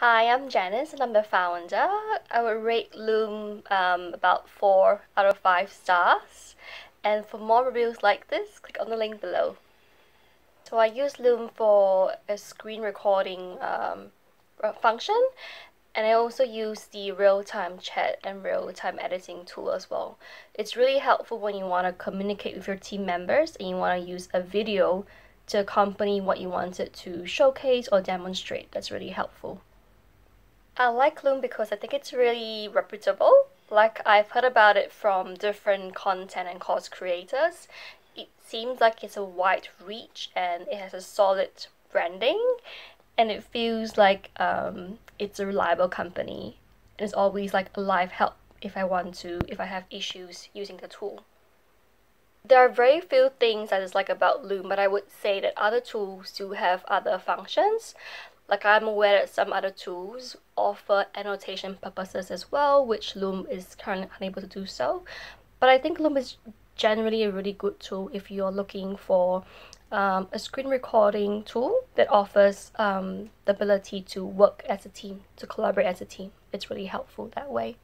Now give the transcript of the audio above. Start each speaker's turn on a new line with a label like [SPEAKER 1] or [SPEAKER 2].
[SPEAKER 1] Hi, I'm Janice and I'm the founder. I would rate Loom um, about 4 out of 5 stars. And for more reviews like this, click on the link below. So I use Loom for a screen recording um, function and I also use the real-time chat and real-time editing tool as well. It's really helpful when you want to communicate with your team members and you want to use a video to accompany what you wanted to showcase or demonstrate. That's really helpful. I like Loom because I think it's really reputable. Like I've heard about it from different content and course creators. It seems like it's a wide reach and it has a solid branding and it feels like um, it's a reliable company. And it's always like a live help if I want to, if I have issues using the tool. There are very few things I dislike about Loom, but I would say that other tools do have other functions. Like I'm aware that some other tools offer annotation purposes as well, which Loom is currently unable to do so. But I think Loom is generally a really good tool if you're looking for um, a screen recording tool that offers um, the ability to work as a team, to collaborate as a team. It's really helpful that way.